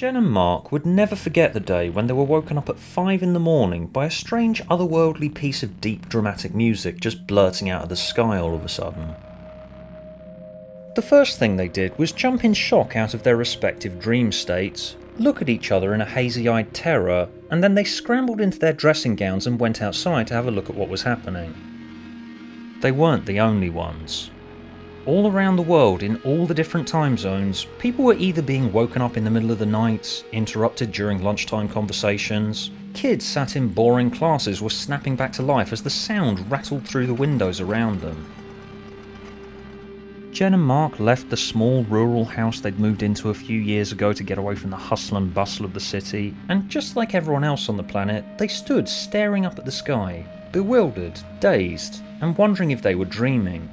Jen and Mark would never forget the day when they were woken up at 5 in the morning by a strange otherworldly piece of deep dramatic music just blurting out of the sky all of a sudden. The first thing they did was jump in shock out of their respective dream states, look at each other in a hazy eyed terror, and then they scrambled into their dressing gowns and went outside to have a look at what was happening. They weren't the only ones. All around the world, in all the different time zones, people were either being woken up in the middle of the night, interrupted during lunchtime conversations, kids sat in boring classes were snapping back to life as the sound rattled through the windows around them. Jen and Mark left the small rural house they'd moved into a few years ago to get away from the hustle and bustle of the city, and just like everyone else on the planet, they stood staring up at the sky, bewildered, dazed, and wondering if they were dreaming.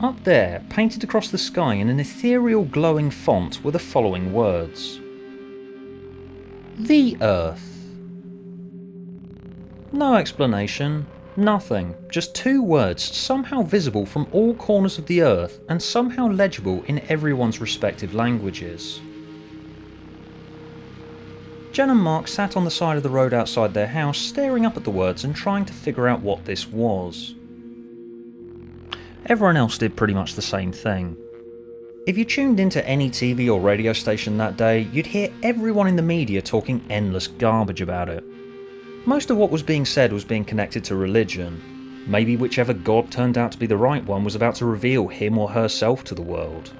Up there, painted across the sky in an ethereal glowing font, were the following words The Earth. No explanation, nothing, just two words somehow visible from all corners of the Earth and somehow legible in everyone's respective languages. Jen and Mark sat on the side of the road outside their house, staring up at the words and trying to figure out what this was. Everyone else did pretty much the same thing. If you tuned into any TV or radio station that day, you'd hear everyone in the media talking endless garbage about it. Most of what was being said was being connected to religion. Maybe whichever god turned out to be the right one was about to reveal him or herself to the world.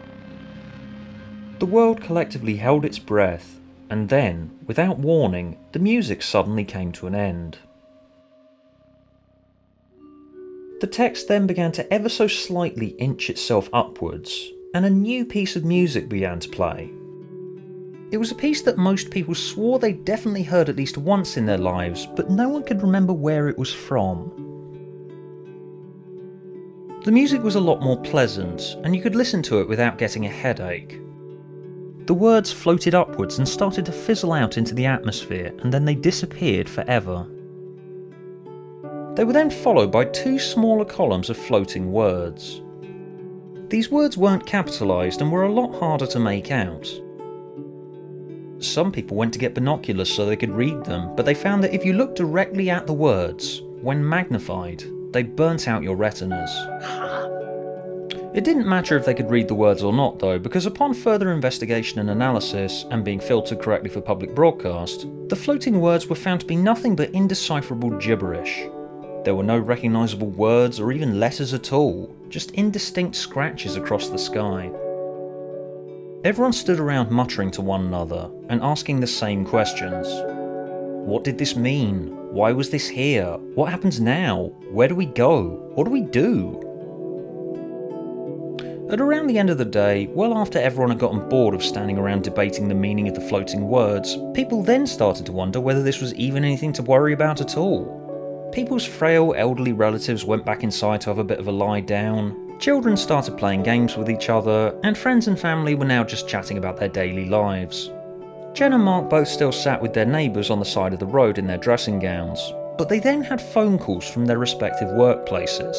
The world collectively held its breath, and then, without warning, the music suddenly came to an end. The text then began to ever so slightly inch itself upwards, and a new piece of music began to play. It was a piece that most people swore they definitely heard at least once in their lives, but no one could remember where it was from. The music was a lot more pleasant, and you could listen to it without getting a headache. The words floated upwards and started to fizzle out into the atmosphere, and then they disappeared forever. They were then followed by two smaller columns of floating words. These words weren't capitalised and were a lot harder to make out. Some people went to get binoculars so they could read them, but they found that if you looked directly at the words, when magnified, they burnt out your retinas. It didn't matter if they could read the words or not though, because upon further investigation and analysis, and being filtered correctly for public broadcast, the floating words were found to be nothing but indecipherable gibberish. There were no recognisable words or even letters at all, just indistinct scratches across the sky. Everyone stood around muttering to one another and asking the same questions. What did this mean? Why was this here? What happens now? Where do we go? What do we do? At around the end of the day, well after everyone had gotten bored of standing around debating the meaning of the floating words, people then started to wonder whether this was even anything to worry about at all. People's frail elderly relatives went back inside to have a bit of a lie down, children started playing games with each other, and friends and family were now just chatting about their daily lives. Jen and Mark both still sat with their neighbours on the side of the road in their dressing gowns, but they then had phone calls from their respective workplaces.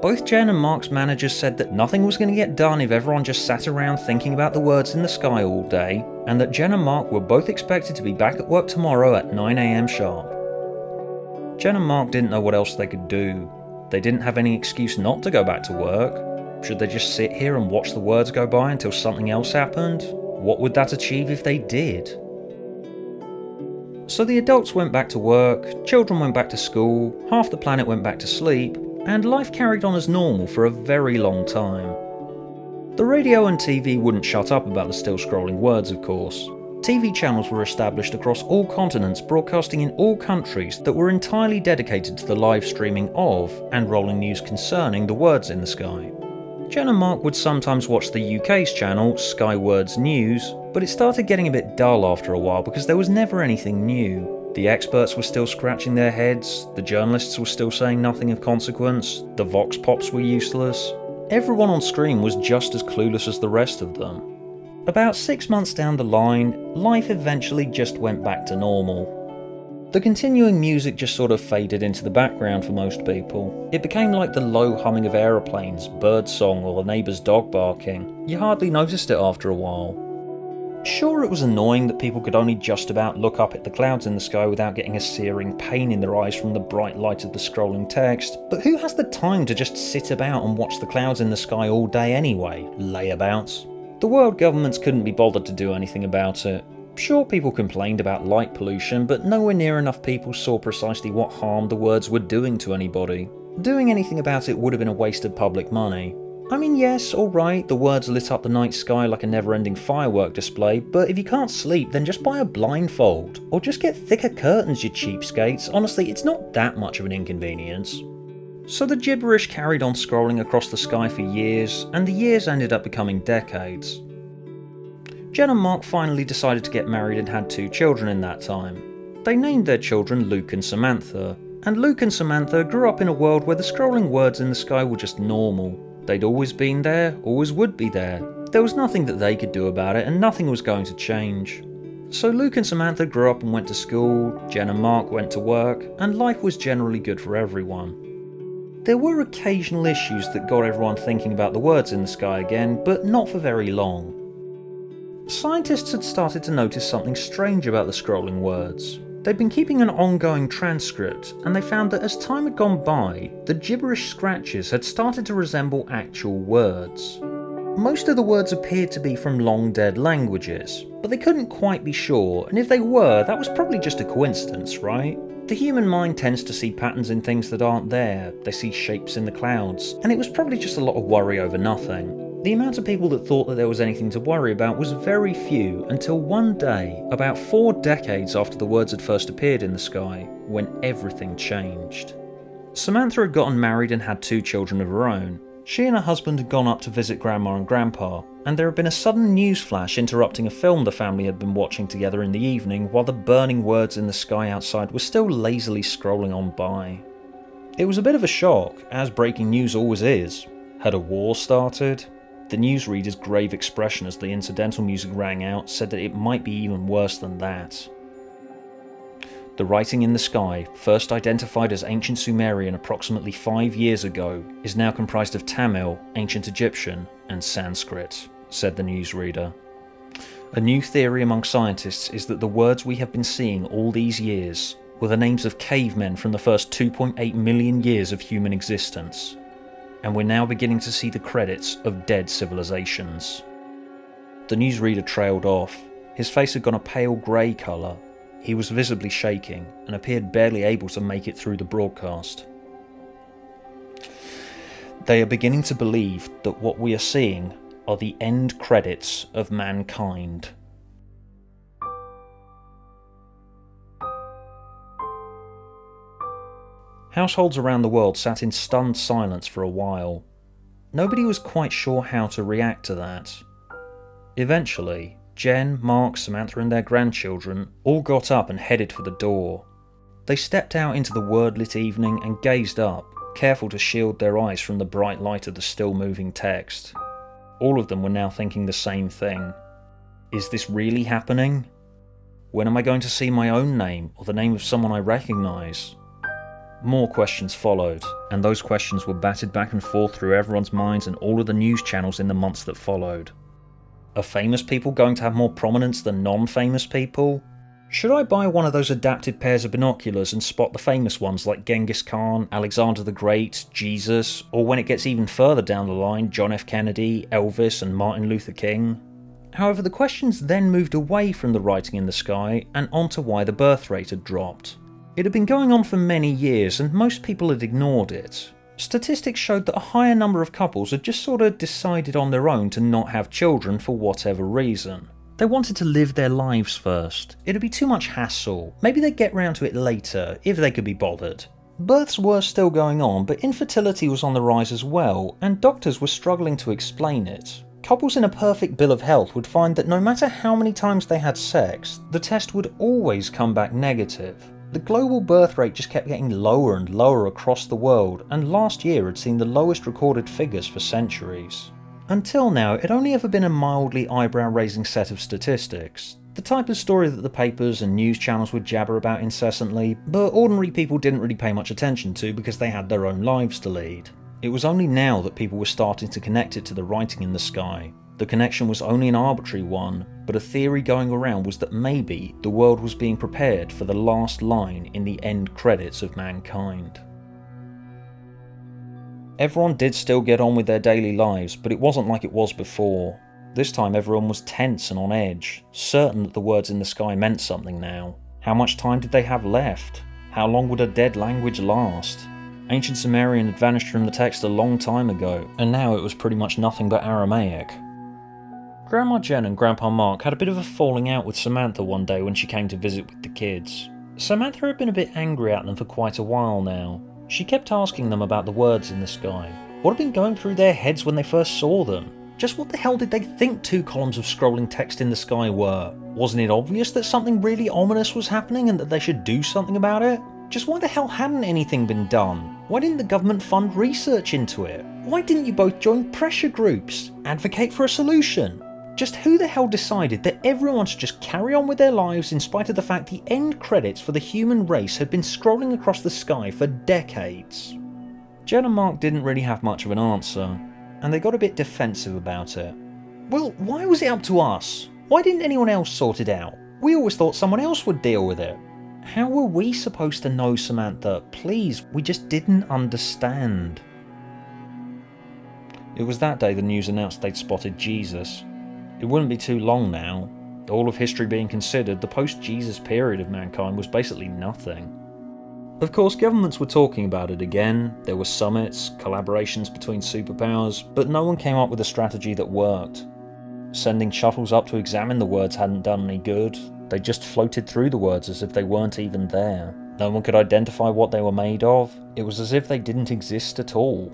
Both Jen and Mark's managers said that nothing was going to get done if everyone just sat around thinking about the words in the sky all day, and that Jen and Mark were both expected to be back at work tomorrow at 9am sharp. Jen and Mark didn't know what else they could do. They didn't have any excuse not to go back to work. Should they just sit here and watch the words go by until something else happened? What would that achieve if they did? So the adults went back to work, children went back to school, half the planet went back to sleep, and life carried on as normal for a very long time. The radio and TV wouldn't shut up about the still scrolling words, of course. TV channels were established across all continents, broadcasting in all countries that were entirely dedicated to the live streaming of and rolling news concerning the words in the sky. Jen and Mark would sometimes watch the UK's channel, Sky Words News, but it started getting a bit dull after a while because there was never anything new. The experts were still scratching their heads, the journalists were still saying nothing of consequence, the vox pops were useless. Everyone on screen was just as clueless as the rest of them. About six months down the line, life eventually just went back to normal. The continuing music just sort of faded into the background for most people. It became like the low humming of aeroplanes, birdsong, or the neighbour's dog barking. You hardly noticed it after a while. Sure, it was annoying that people could only just about look up at the clouds in the sky without getting a searing pain in their eyes from the bright light of the scrolling text, but who has the time to just sit about and watch the clouds in the sky all day anyway? Layabouts. The world governments couldn't be bothered to do anything about it. Sure, people complained about light pollution, but nowhere near enough people saw precisely what harm the words were doing to anybody. Doing anything about it would have been a waste of public money. I mean, yes, alright, the words lit up the night sky like a never ending firework display, but if you can't sleep, then just buy a blindfold. Or just get thicker curtains, you cheapskates. Honestly, it's not that much of an inconvenience. So the gibberish carried on scrolling across the sky for years, and the years ended up becoming decades. Jen and Mark finally decided to get married and had two children in that time. They named their children Luke and Samantha, and Luke and Samantha grew up in a world where the scrolling words in the sky were just normal. They'd always been there, always would be there. There was nothing that they could do about it, and nothing was going to change. So Luke and Samantha grew up and went to school, Jen and Mark went to work, and life was generally good for everyone. There were occasional issues that got everyone thinking about the words in the sky again, but not for very long. Scientists had started to notice something strange about the scrolling words. They'd been keeping an ongoing transcript, and they found that as time had gone by, the gibberish scratches had started to resemble actual words. Most of the words appeared to be from long dead languages, but they couldn't quite be sure, and if they were, that was probably just a coincidence, right? The human mind tends to see patterns in things that aren't there, they see shapes in the clouds, and it was probably just a lot of worry over nothing. The amount of people that thought that there was anything to worry about was very few until one day, about four decades after the words had first appeared in the sky, when everything changed. Samantha had gotten married and had two children of her own, she and her husband had gone up to visit Grandma and Grandpa, and there had been a sudden news flash interrupting a film the family had been watching together in the evening while the burning words in the sky outside were still lazily scrolling on by. It was a bit of a shock, as breaking news always is. Had a war started? The newsreader's grave expression as the incidental music rang out said that it might be even worse than that. The writing in the sky, first identified as ancient Sumerian approximately five years ago, is now comprised of Tamil, ancient Egyptian, and Sanskrit, said the newsreader. A new theory among scientists is that the words we have been seeing all these years were the names of cavemen from the first 2.8 million years of human existence, and we're now beginning to see the credits of dead civilizations. The newsreader trailed off. His face had gone a pale grey colour, he was visibly shaking and appeared barely able to make it through the broadcast. They are beginning to believe that what we are seeing are the end credits of mankind. Households around the world sat in stunned silence for a while. Nobody was quite sure how to react to that. Eventually, Jen, Mark, Samantha, and their grandchildren all got up and headed for the door. They stepped out into the word-lit evening and gazed up, careful to shield their eyes from the bright light of the still moving text. All of them were now thinking the same thing. Is this really happening? When am I going to see my own name or the name of someone I recognise? More questions followed, and those questions were batted back and forth through everyone's minds and all of the news channels in the months that followed. Are famous people going to have more prominence than non-famous people? Should I buy one of those adapted pairs of binoculars and spot the famous ones like Genghis Khan, Alexander the Great, Jesus, or when it gets even further down the line, John F. Kennedy, Elvis, and Martin Luther King? However, the questions then moved away from the writing in the sky and onto why the birth rate had dropped. It had been going on for many years and most people had ignored it, Statistics showed that a higher number of couples had just sort of decided on their own to not have children for whatever reason. They wanted to live their lives first. It'd be too much hassle. Maybe they'd get round to it later, if they could be bothered. Births were still going on, but infertility was on the rise as well, and doctors were struggling to explain it. Couples in a perfect bill of health would find that no matter how many times they had sex, the test would always come back negative. The global birth rate just kept getting lower and lower across the world, and last year had seen the lowest recorded figures for centuries. Until now, it had only ever been a mildly eyebrow raising set of statistics, the type of story that the papers and news channels would jabber about incessantly, but ordinary people didn't really pay much attention to because they had their own lives to lead. It was only now that people were starting to connect it to the writing in the sky. The connection was only an arbitrary one, but a theory going around was that maybe the world was being prepared for the last line in the end credits of mankind. Everyone did still get on with their daily lives, but it wasn't like it was before. This time everyone was tense and on edge, certain that the words in the sky meant something now. How much time did they have left? How long would a dead language last? Ancient Sumerian had vanished from the text a long time ago, and now it was pretty much nothing but Aramaic. Grandma Jen and Grandpa Mark had a bit of a falling out with Samantha one day when she came to visit with the kids. Samantha had been a bit angry at them for quite a while now. She kept asking them about the words in the sky. What had been going through their heads when they first saw them? Just what the hell did they think two columns of scrolling text in the sky were? Wasn't it obvious that something really ominous was happening and that they should do something about it? Just why the hell hadn't anything been done? Why didn't the government fund research into it? Why didn't you both join pressure groups? Advocate for a solution? Just who the hell decided that everyone should just carry on with their lives in spite of the fact the end credits for the human race had been scrolling across the sky for decades? Jen and Mark didn't really have much of an answer, and they got a bit defensive about it. Well, why was it up to us? Why didn't anyone else sort it out? We always thought someone else would deal with it. How were we supposed to know, Samantha? Please, we just didn't understand. It was that day the news announced they'd spotted Jesus. It wouldn't be too long now. All of history being considered, the post Jesus period of mankind was basically nothing. Of course, governments were talking about it again, there were summits, collaborations between superpowers, but no one came up with a strategy that worked. Sending shuttles up to examine the words hadn't done any good, they just floated through the words as if they weren't even there. No one could identify what they were made of. It was as if they didn't exist at all.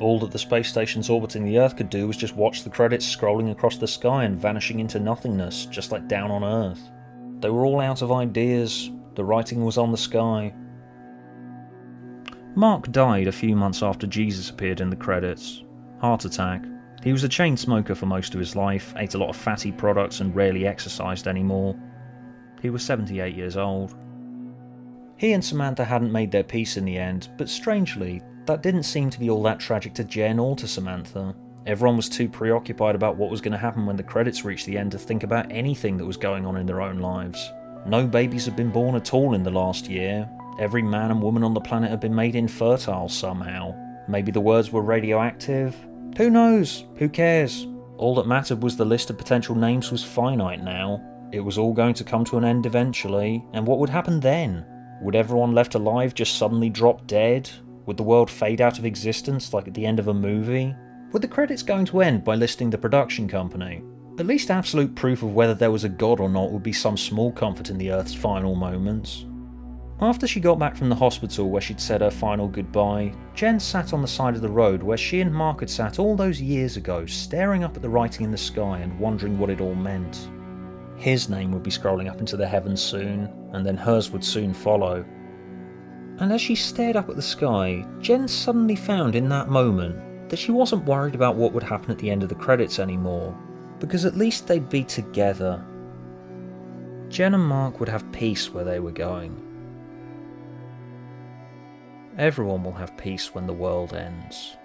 All that the space stations orbiting the Earth could do was just watch the credits scrolling across the sky and vanishing into nothingness, just like down on Earth. They were all out of ideas, the writing was on the sky. Mark died a few months after Jesus appeared in the credits. Heart attack. He was a chain smoker for most of his life, ate a lot of fatty products, and rarely exercised anymore. He was 78 years old. He and Samantha hadn't made their peace in the end, but strangely, that didn't seem to be all that tragic to Jen or to Samantha. Everyone was too preoccupied about what was going to happen when the credits reached the end to think about anything that was going on in their own lives. No babies had been born at all in the last year. Every man and woman on the planet had been made infertile somehow. Maybe the words were radioactive? Who knows? Who cares? All that mattered was the list of potential names was finite now, it was all going to come to an end eventually, and what would happen then? Would everyone left alive just suddenly drop dead? Would the world fade out of existence like at the end of a movie? Were the credits going to end by listing the production company? At least absolute proof of whether there was a god or not would be some small comfort in the Earth's final moments. After she got back from the hospital where she'd said her final goodbye, Jen sat on the side of the road where she and Mark had sat all those years ago, staring up at the writing in the sky and wondering what it all meant. His name would be scrolling up into the heavens soon, and then hers would soon follow. And as she stared up at the sky, Jen suddenly found in that moment that she wasn't worried about what would happen at the end of the credits anymore, because at least they'd be together. Jen and Mark would have peace where they were going. Everyone will have peace when the world ends.